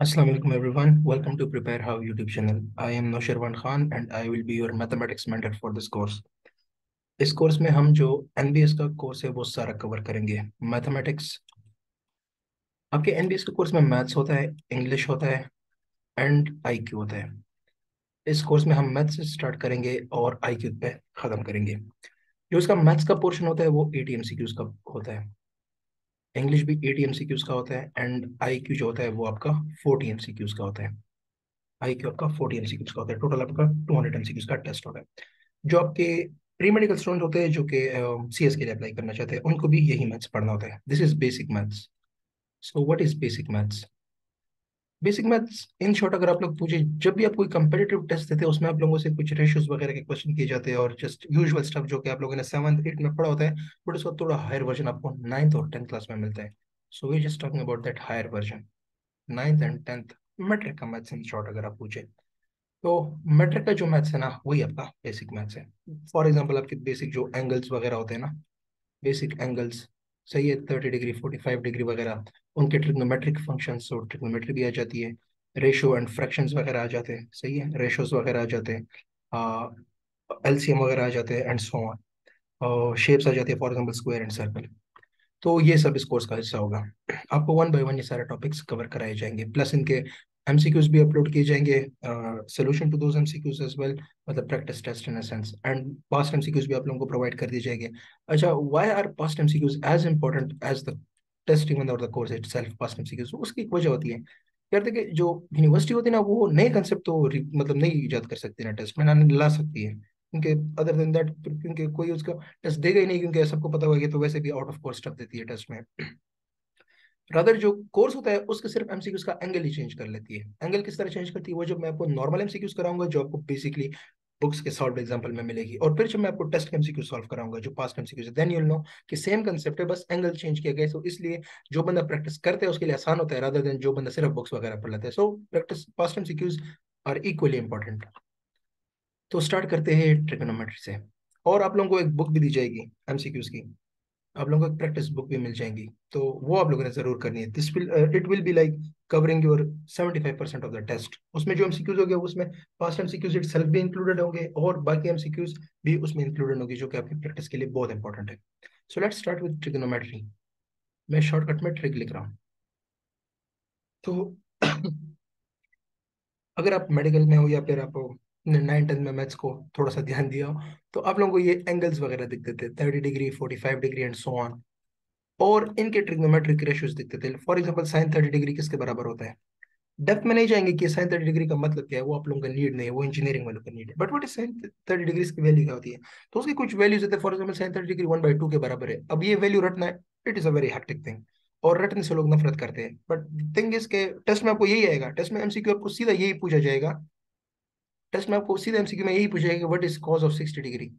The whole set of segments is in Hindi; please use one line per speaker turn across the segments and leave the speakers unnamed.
Assalamu alaikum, everyone. Welcome to Prepare How YouTube channel. I am Noshirwan Khan and I will be your mathematics mentor for this course. इस कोर्स में हम जो एनबीएस का कोर्स है, वो सारा कवर करेंगे मैथमेटिक्स आपके एनबीएस के कोर्स में मैथ्स होता है इंग्लिश होता है एंड आईक्यू होता है इस कोर्स में हम मैथ्स स्टार्ट करेंगे और आईक्यू पे ख़त्म करेंगे जो इसका मैथ्स का पोर्शन होता है, वो एटी एमसीक्यूज का होता है इंग्लिश भी एट एमसी का होता है एंड आई क्यू जो होता है वो आपका फोर्टी एमसीक्यूज का होता है। आई क्यू आपका फोर्टी एमसीक्यूज का होता है। टोटल आपका टू हंड्रेड एमसी का टेस्ट होता है जो आपके प्री मेडिकल स्टूडेंट होते हैं, जो कि सी एस के लिए अप्लाई करना चाहते हैं, उनको भी यही मैथ्स पढ़ना होता है। This is basic maths so what is basic maths basic maths in short अगर आप लोग पूछे, जब भी आप कोई कंपेटिटिव टेस्ट देते हैं, उसमें आप लोगों से कुछ रेशियोज वगैरह के क्वेश्चन किए जाते हैं और जस्ट यूजुअल स्टफ़ जो कि आप लोगों ने सेवंथ एट में पढ़ा होता है बट उसका थोड़ा हायर वर्जन आपको नाइन्थ और टेंथ क्लास में मिलता है। So we just talking about that higher version ninth and tenth matric का मैथ्स इन शॉर्ट अगर आप पूछे। तो मेट्रिक का जो मैथ्स है ना, वही आपका बेसिक मैथ्स है। फॉर एग्ज़ाम्पल आपके बेसिक जो एंगल्स वगैरह होते हैं ना बेसिक एंगल्स सही है thirty degree forty five degree वगैरह। उनके ट्रिग्नोमेट्रिक फ़ंक्शन तो ट्रिग्नोमेट्री भी आ जाती है। रेशो एंड फ्रैक्शंस वगैरह आ जाते हैं। सही है रेशोज वगैरह आ जाते हैं। एलसीएम वगैरह आ जाते हैं एंड सो ऑन शेप्स आ जाती है for example square and circle तो ये सब इस कोर्स का हिस्सा होगा। आपको वन बाय वन ये सारे टॉपिक्स कवर कराए जाएँगे। प्लस इनके एमसीक्यूज भी अपलोड किए जाएँगे solution to those MCQs as well मतलब practice test in sense and past MCQs भी आप लोगों को प्रोवाइड कर दिए जाएँगे। अच्छा why are past MCQs as important as the test even or the course itself past MCQs उसकी एक वजह होती है। यार देखिए, जो यूनिवर्सिटी होती है ना, वो नए कंसेप्ट तो मतलब नहीं ईजाद कर सकती ना टेस्ट में ना, ला सकती है। क्योंकि अदर देन दैट क्योंकि कोई उसका टेस्ट देगा ही नहीं, क्योंकि सबको पता होगा कि तो वैसे भी आउट ऑफ़ कोर्स स्टफ़ देती है टेस्ट में। रादर जो कोर्स होता है, उसके सिर्फ़ एमसीक्यूज का एंगल ही चेंज कर लेती है। एंगल किस तरह चेंज करती है? वो जब मैं आपको नॉर्मल एमसीक्यूज कराऊँगा, जो आपको बेसिकली बुक्स के सॉल्व एग्जांपल में मिलेगी, और फिर जब मैं आपको टेस्ट एमसीक्यू सॉल्व कराऊँगा, जो past MCQ then you know कि सेम कंसेप्ट है, बस एंगल चेंज किया गया तो इसलिए जो बंदा प्रैक्टिस करते हैं, उसके लिए आसान होता है रादर देन जो बंदा सिर्फ़ बुक्स वगैरह पढ़ लेता है। So practice past MCQs are equally important तो स्टार्ट करते हैं ट्रिगोनोमेट्री से। और आप लोगों को एक बुक भी दी जाएगी एमसीक्यूज की। आप लोगों को प्रैक्टिस बुक भी मिल जाएँगी। तो वो आप लोगों ने ज़रूर करनी है। This will it will be like covering your 75% of the test उसमें जो एमसीक्यूज हो गया उसमें पास्ट एमसीक्यूज इटसेल्फ भी इंक्लूडेड होंगे और बाकी एमसीक्यूज भी उसमें इंक्लूडेड होंगे, जो कि आपकी प्रैक्टिस के लिए बहुत इंपॉर्टेंट है। So let's start with trigonometry मैं शॉर्टकट में ट्रिक लिख रहा हूँ। तो अगर आप मेडिकल में हो या फिर आप नाइन टेंथ में मैथ्स को थोड़ा सा ध्यान दिया तो आप लोगों को ये एंगल्स वगैरह दिखते थे thirty degree, forty five degree and so on और इनके ट्रिग्नोमेट्रिक रेशियोज दिखते थे for example sine thirty degree किसके बराबर होता है? डेप्थ में नहीं जाएँगे कि साइन थर्टी डिग्री का मतलब क्या है, वो आप लोगों का नीड नहीं है, वो इंजीनियरिंग वालों का नीड है। But what is sine thirty degree की वैल्यू क्या होती है? तो उसकी कुछ वैल्यूज़ होते हैं for example sine thirty degree one by two के बराबर है। अब ये वैल्यू रटना है it is a very hectic thing और रटने से लोग नफरत करते हैं। बट थिंग इज़ के टेस्ट में आपको यही आएगा टेस्ट में एमसीक्यू आपको सीधा यही पूछा जाएगा टेस्ट में आपको सीधा एमसीक्यू में यही पूछेगा what is cos of 60 degree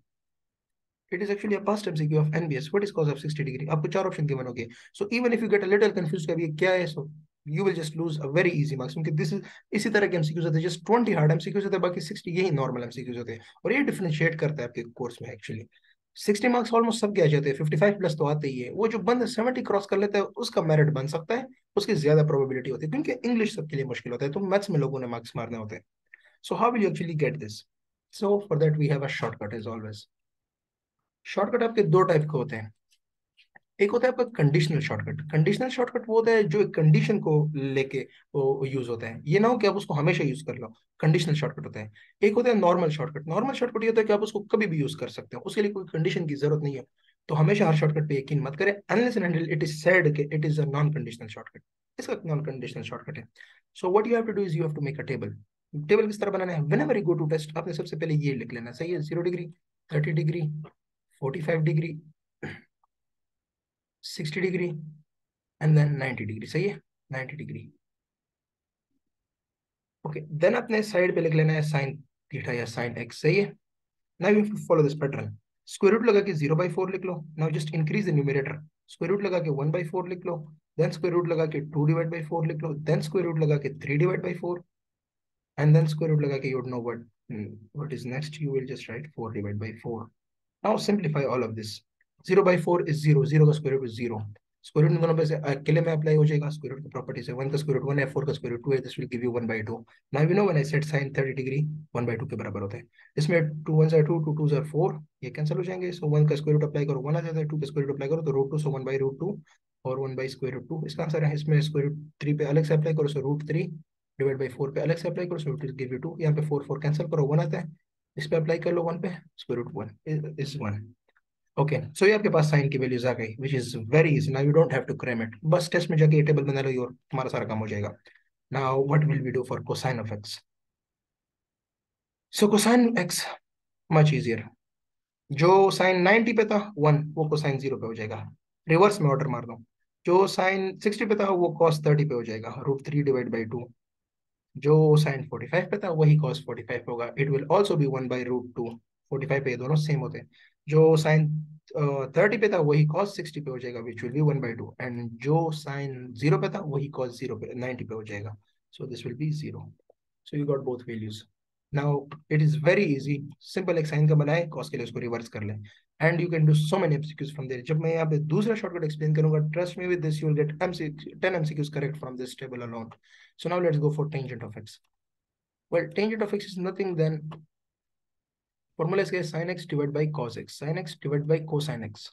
it is actually a past MCQ of NBS what is cause of 60 degree? आपको चार ऑप्शन गिवन होंगे so even if you get a little confused कि ये क्या है? So you will just lose a very easy marks क्योंकि this is, इसी तरह के MCQs होते हैं, just 20 hard MCQs होते हैं, बाकी 60 यही normal MCQs होते हैं. और ये डिफरेंशिएट करता है आपके कोर्स में एक्चुअली 60 मार्क्स ऑलमोस्ट सब आ जाते हैं 55 प्लस तो आते ही है. वो जो बंदा 70 क्रॉस कर लेता है, उसका मेरिट बन सकता है, उसकी ज़्यादा प्रोबेबिलिटी होती है, क्योंकि इंग्लिश सबके लिए मुश्किल होता है तो मैथ्स में लोगों ने मार्क्स मारने होते हैं. So how will you actually get this? So for that, we have a shortcut as always. Shortcut आपके दो टाइप के होते हैं। एक होता है आपका कंडीशनल शॉर्टकट कंडीशनल शॉर्टकट वो होता है जो एक कंडीशन को लेके वो यूज़ होता है। ये ना हो कि आप उसको हमेशा यूज़ कर लो। कंडीशनल शॉर्टकट होता है। एक होता है नॉर्मल शॉर्टकट नॉर्मल शॉर्टकट ये होता है कि आप उसको कभी भी यूज़ कर सकते हो। उसके लिए कोई कंडीशन की ज़रूरत नहीं है। तो हमेशा हर शॉर्टकट पे यकीन मत करें। Unless and it is said के it is a non conditional shortcut इसका नॉन कंडीशनल शॉर्टकट है। So what you have to do is you have to make a table table किस तरह बनाना है? Whenever you go to test आपने सबसे पहले ये लिख लेना। सही है? Zero degree thirty degree forty five degree sixty degree and then ninety degree सही है? नाइन्टी डिग्री ओके देन अपने साइड पे लिख लेना है साइन थीटा या साइन एक्स सही है? Now you follow this pattern square root लगा के ज़ीरो बाई फोर लिख लो। Now just increase the numerator square root लगा के वन बाई फोर लिख लो। देन स्क्वायर रूट लगा के टू डिवाइड बाई फोर लिख लो। देन स्क्वायर रूट लगा के three divide by four and then square root laga ke you would know what hmm, what is next. You will just write 4 divided by 4 now simplify all of this. 0 by 4 is 0 0 ka square root is 0 square root दोनों पे से अकेले में अप्लाई हो जाएगा स्क्वायर रूट की प्रॉपर्टी से। वन का स्क्वायर रूट वन है फोर का स्क्वायर रूट टू है। This will give you one by two now we know when I set sine 30 degree one by two के बराबर होता है। इसमें टू वन जार टू टू टू जार फोर ये कैंसिल हो जाएँगे। सो वन का स्क्वायर रूट अप्लाई करो वन आ जाता है। टू का स्क्वायर रूट अप्लाई करो तो root two so one by root two और one by square root two इसका आंसर है इसमें स्क्वायर रूट थ्री पे अलग से अप्लाई करो। So root three divide by four पे अलग से अप्लाई करो so it give you two यहाँ पे फोर फोर कैंसिल करो वन आता है। इस पे अप्लाई कर लो वन पे square root one is one okay so ये आपके पास साइन की वैल्यूज़ आ गई which is very easy now you don't have to cram it बस टेस्ट में जाके टेबल बना लो और तुम्हारा सारा काम हो जाएगा। Now what will we do for cosine of x so cosine x much easier जो साइन 90 पे था वन वो कोसाइन ज़ीरो पे हो जाएगा। रिवर्स में ऑर्डर मार दो। जो साइन 60 पे था, वो कॉस 30 पे हो जाएगा। Root three divide by two जो साइन 45 पे था, वही कॉस 45 होगा। It will also be one by root two forty five पे दोनों सेम होते हैं। जो साइन थर्टी पे था, वही कॉस सिक्सटी पे हो जाएगा which will be one by two and जो साइन ज़ीरो पे था, वही कॉस ज़ीरो पे नाइनटी पे हो जाएगा। So this will be zero so you got both values now it is very easy simple एक साइन का बनाए कॉस के लिए उसको रिवर्स कर लें। And you can do so many MCQs from there जब मैं यहाँ पे दूसरा शॉर्टकट एक्सप्लेन करूँगा trust me with this you will get MC 10 MCQs correct from this table alone so now let's go for tangent of x well tangent of x is nothing than formula is sin x divided by cos x. Sin x divided by cosine x.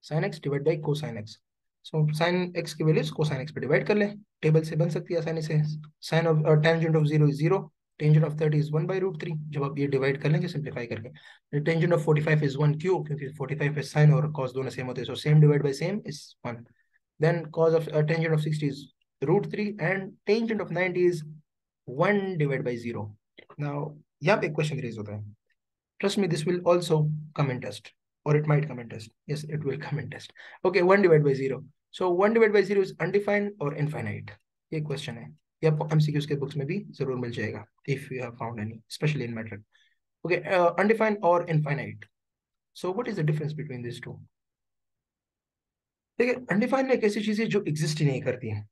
Sin x divided by cosine x. So sin x की वैल्यूज़ cosine x पे डिवाइड कर ले। टेबल से बन सकती है आसानी से। Sin of uh, tangent of 0 is 0 tangent of 30 is 1 by root 3 जब आप ये डिवाइड कर लेंगे सिंपलीफाई करके tangent of 45 is 1 क्यों क्योंकि 45 पे sin और cos दोनों सेम होते हैं so same divide by same is 1 then cos of uh, tangent of 60 is root 3 and tangent of 90 is 1 divided by 0 now यहाँ पे क्वेश्चन रेज होता है Trust me, this will also come in test or it might come in test. Yes, it will come in test. Okay, 1 divided by 0. So 1 divided by 0 is undefined or infinite? ये क्वेश्चन है ये आपको एमसीक्यूज के बुक्स में भी ज़रूर मिल जाएगा if you have found any specially in matric okay undefined और infinite so what is the difference between this two देखिए अनडिफाइंड एक ऐसी चीज़ है जो एग्जिस्ट ही नहीं करती है।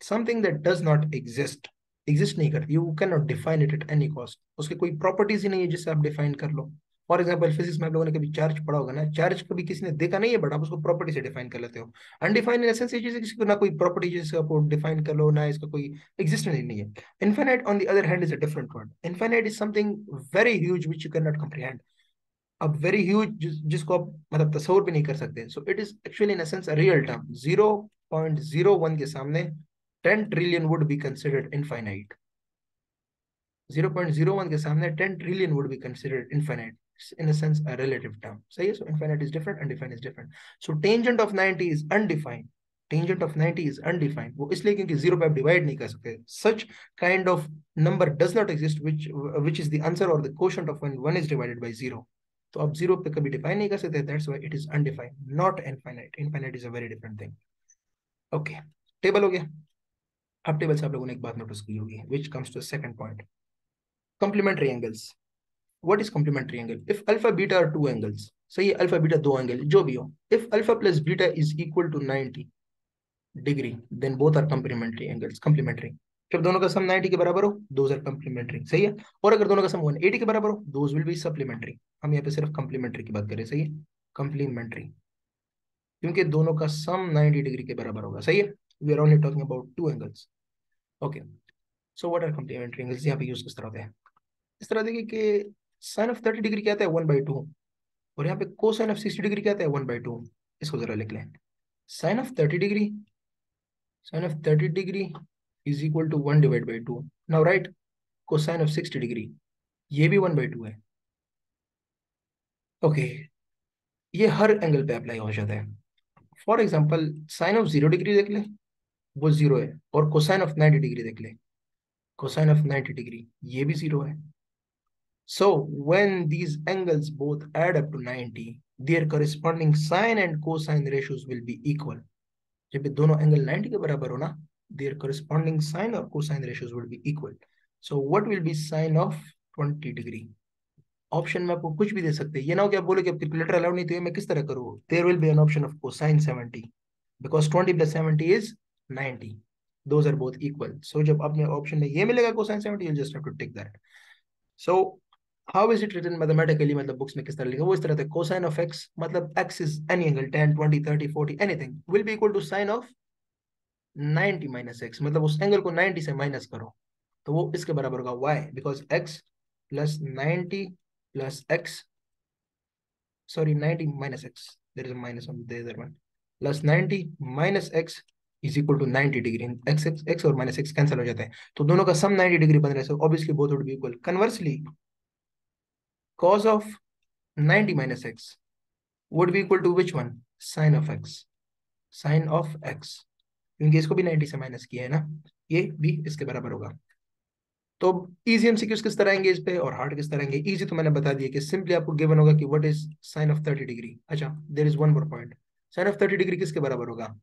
Something that does not exist exist नहीं करती। You can not define it at any cost उसके कोई प्रॉपर्टीज़ ही नहीं है जिससे आप डिफाइन कर लो। फॉर एग्ज़ाम्पल फिजिक्स में आप लोगों ने कभी चार्ज पढ़ा होगा ना? चार्ज कभी किसी ने देखा नहीं है बट आप उसको प्रॉपर्टी से डिफाइन कर लेते हो। अनडिफाइंड इन एसेंस ये किसी को ना कोई प्रॉपर्टी जिससे आपको डिफाइन कर लो, ना इसका कोई एग्जिस्टेंस नहीं है। Infinite on the other hand is a different word infinite is something very huge which you can not comprehend अब वेरी ह्यूज जिसको आप मतलब तस्वर भी नहीं कर सकते। So it is actually in essence real term 0.01 के सामने 10 trillion would be considered infinite 0.01 के सामने 10 trillion would be considered infinite. in a sense a relative term सही है so infinite is different undefined is different so tangent of 90 is undefined tangent of 90 is undefined वो इसलिए क्योंकि जीरो पे आप डिवाइड नहीं कर सकते such kind of number does not exist which which is the answer or the quotient of when one is divided by zero तो आप जीरो पे कभी डिफाइन नहीं कर सकते that's why it is undefined not infinite infinite is a very different thing okay table हो गया अब टेबल से आप लोगों ने एक बात नोटिस की होगी which comes to second point complementary angles Is complementary angle? If alpha, beta are two angles सही अल्फ़ा बीटा दो एंगल जो भी हो if alpha plus beta is equal to 90 degree then both are complementary angles complementary जब दोनों का सम 90 के बराबर हो दोज आर कंप्लीमेंट्री सही है? और अगर दोनों का सम 180 के बराबर हो दोज विल बी सप्लीमेंट्री हम यहाँ पे सिर्फ़ कंप्लीमेंट्री की बात करें सही है? कंप्लीमेंट्री क्योंकि दोनों का सम 90 डिग्री के बराबर होगा, सही है? We are only talking about two angles okay so what are complementary angles यहाँ पे यूज़ किस तरह होते हैं? इस तरह देखिए साइन ऑफ़ थर्टी डिग्री क्या है वन बाई टू और यहाँ पे को साइन ऑफ़ सिक्सटी डिग्री क्या है वन बाई टू इसको जरा लिख लें। Sine of thirty degree sine of thirty degree is equal to one divide by two now right को साइन ऑफ़ सिक्सटी डिग्री ये भी वन बाई टू है। Okay okay. ये हर एंगल पे अप्लाई हो जाता है। For example sine of zero degree देख ले, वो ज़ीरो है, और कोसाइन ऑफ़ नाइन्टी डिग्री देख ले। कोसाइन ऑफ़ नाइन्टी डिग्री ये भी ज़ीरो है। So when these angles both add up to 90, their corresponding sine and cosine ratios will be equal. जब ये दोनों एंगल 90 के बराबर हो ना their corresponding sine or cosine ratios will be equal. So what will be sine of 20 degree? Option में आपको कुछ भी दे सकते हैं ये ना हो कि आप बोले कि कैलकुलेटर अलाउड नहीं तो मैं किस तरह करूँ there will be an option of cosine 70 because 20 plus 70 is 90 those are both equal so जब अपने ऑप्शन में ये मिलेगा cosine 70 you just have to take that so how is it written mathematically मतलब बुक्स में किस तरह लिखा वो इस तरह से कोसाइन ऑफ़ एक्स मतलब x is any angle 10 20 30 40 anything will be equal to sine of 90 minus x मतलब उस एंगल को 90 से माइनस करो। तो वो इसके बराबर होगा why because x plus 90 plus x sorry 90 minus x. There is a minus on the other one. Plus 90 minus x is equal to 90 degree. X x x और minus x cancel हो जाता है। तो दोनों का सम 90 डिग्री बन रहा है, so obviously both would be equal. Conversely cos of 90 minus x would be equal to which one? Sin of x. Sin of x. क्योंकि इसको भी 90 से माइनस किया है ना? ये भी इसके बराबर होगा। तो इजी एमसीक्यूज किस तरह आएँगे इस पे और हार्ड किस तरह आएँगे? इजी तो मैंने बता दिया कि सिंपली आपको गिवन होगा कि what is sine of 30 degree अच्छा there is one more point sine of 30 degree किसके बराबर होगा?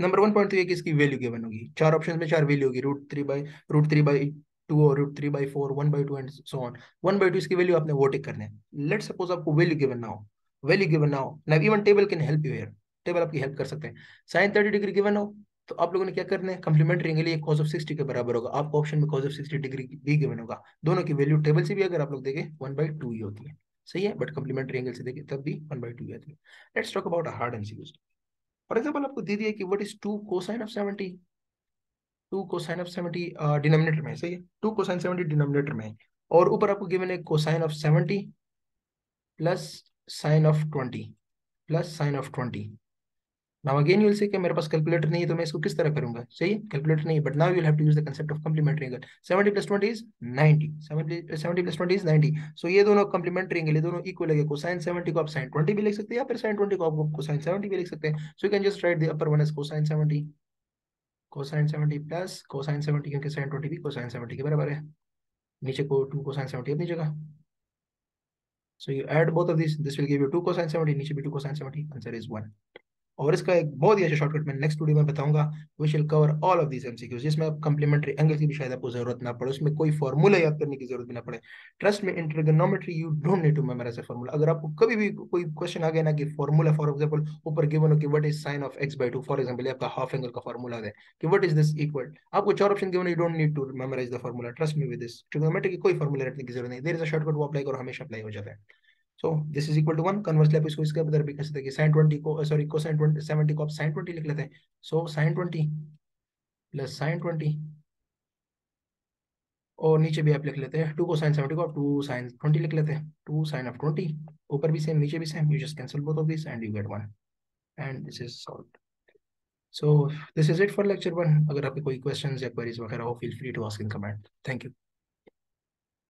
नंबर वन पॉइंट तो ये कि इसकी वैल्यू गिवन होगी? चार ऑप्शन में चार वैल्यू होगी। Root three by root three by two और root three by four one by two and so on one by two इसकी वैल्यू आपने वो टिक करने लेट सपोज़ आपको वैल्यू गिवन ना हो वैल्यू गिवन ना हो ना even table can help you here table आपकी हेल्प कर सकते हैं. साइन थर्टी डिग्री गिवन हो तो आप लोगों ने क्या करना है? कंप्लीमेंट्री एंगल ये cos ऑफ़ 60 के बराबर होगा. आपको ऑप्शन में cos ऑफ़ 60 डिग्री भी गिवन होगा. दोनों की वैल्यू टेबल से भी अगर आप लोग देखें वन बाई टू ही होती है. सही है? बट कंप्लीमेंट्री एंगल से देखें, तब भी 1 बाई टू ही आती है. Let's talk about hard MCQs for example आपको दे दिया कि what is 2 cosine of 70 2 cosine of 70 denominator में सही है? 2 कोसाइन 70 डिनोमिनेटर में और ऊपर आपको गिवन है cosine of 70 plus sine of 20 plus sine of 20 now again you will say कि मेरे पास कैलकुलेटर नहीं है तो मैं इसको किस तरह करूँगा? सही है? कैलकुलेटर नहीं but now you will have to use the concept of complementary angle 70 plus 20 is 90 70 70 plus 20 is 90 so ये दोनों कंप्लीमेंट्री एंगल ये दोनों इक्वल है कोसाइन 70 को आप sin 20 भी लिख सकते हैं या फिर sin 20 को आप कोसाइन 70 भी लिख सकते हैं। So you can just write the upper one as cosine 70 cosine 70 plus cosine 70 क्योंकि sin 20 भी कोसाइन 70 के बराबर है नीचे को 2 कोसाइन 70 अपनी जगह So you add both of these. This will give you 2 cosine 70. नीचे भी 2 cosine 70. Answer is 1. और इसका एक बहुत ही अच्छा शॉर्टकट मैं नेक्स्ट वीडियो में बताऊँगा we shall cover all of this MCQs जिसमें आप कंप्लीमेंट्री एंगल की भी शायद आपको ज़रूरत ना पड़े, उसमें कोई फॉर्मूला याद करने की ज़रूरत भी ना पड़े। Trust me in you don't need to memorize a formula अगर आपको कभी भी कोई क्वेश्चन आ गया ना कि फॉर्मूला फॉर एग्जांपल ऊपर गिवन हो कि what is sine of x by 2 for example आपका हाफ़ एंगल का फॉर्मूला है, कि व्हाट इज़ दिस इक्वल आपको चार option given you don't need to memorise the formula trust me with this trigonometry की कोई फॉर्मूला रटने की ज़रूरत नहीं। देयर इज़ अ शॉर्टकट वो अप्लाई करो, हमेशा अप्लाई हो जाता है। So this is equal to one conversely आप इसको इसके अंदर भी कह सकते हैं। साइन ट्वेंटी को सॉरी को साइन ट्वेंटी सेवेंटी को आप साइन ट्वेंटी लिख लेते हैं। So sine twenty plus sine twenty और नीचे भी आप लिख लेते हैं। टू को साइन सेवेंटी को आप टू साइन ट्वेंटी लिख लेते हैं। टू साइन ऑफ़ ट्वेंटी ऊपर भी सेम नीचे भी same you just cancel both of this and you get one and this is solve so this is it for lecture one अगर आपके कोई क्वेश्चंस या क्वेरीज वगैरह हो feel free to ask in comment thank you